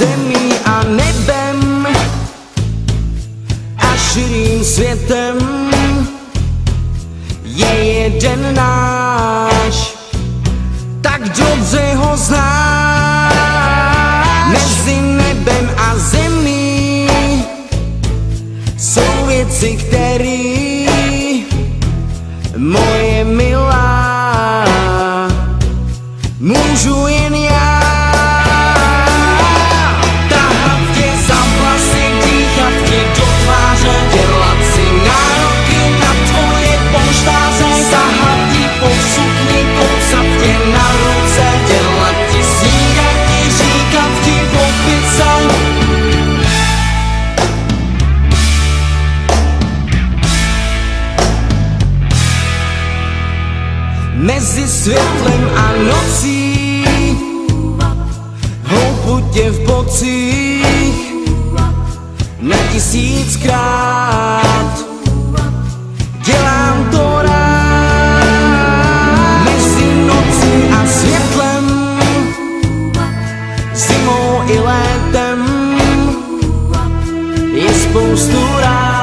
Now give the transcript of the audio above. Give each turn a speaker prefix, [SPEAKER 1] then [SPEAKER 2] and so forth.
[SPEAKER 1] zemí a nebem a širým světem je jeden náš, tak dobře ho znáš. Mezi nebem a zemí jsou věci, které moje milá můžu mezi světlem a nocí, houpu tě v bocích na tisíckrát. Dělám to rád mezi nocí a světlem, zimou i létem je spoustu rád.